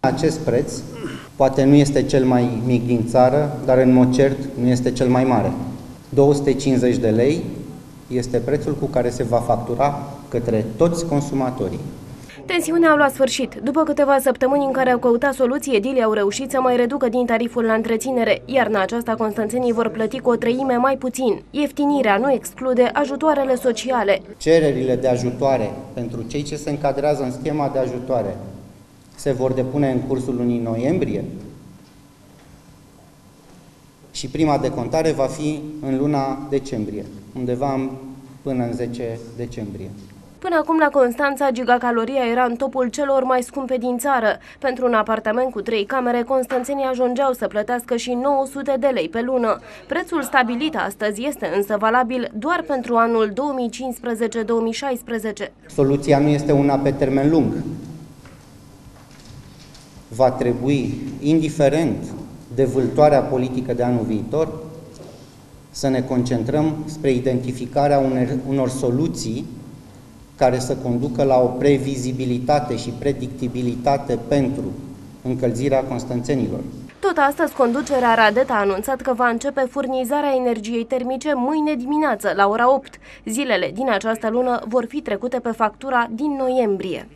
Acest preț poate nu este cel mai mic din țară, dar în mod cert nu este cel mai mare. 250 de lei este prețul cu care se va factura către toți consumatorii. Tensiunea a luat sfârșit. După câteva săptămâni în care au căutat soluții, edilii au reușit să mai reducă din tariful la întreținere. Iarna aceasta, constanțenii vor plăti cu o treime mai puțin. Ieftinirea nu exclude ajutoarele sociale. Cererile de ajutoare pentru cei ce se încadrează în schema de ajutoare se vor depune în cursul lunii noiembrie și prima decontare va fi în luna decembrie, undeva până în 10 decembrie. Până acum la Constanța, gigacaloria era în topul celor mai scumpe din țară. Pentru un apartament cu trei camere, constanțenii ajungeau să plătească și 900 de lei pe lună. Prețul stabilit astăzi este însă valabil doar pentru anul 2015-2016. Soluția nu este una pe termen lung. Va trebui, indiferent de vâltoarea politică de anul viitor, să ne concentrăm spre identificarea unor, unor soluții care să conducă la o previzibilitate și predictibilitate pentru încălzirea constanțenilor. Tot astăzi, conducerea Radet a anunțat că va începe furnizarea energiei termice mâine dimineață, la ora 8. Zilele din această lună vor fi trecute pe factura din noiembrie.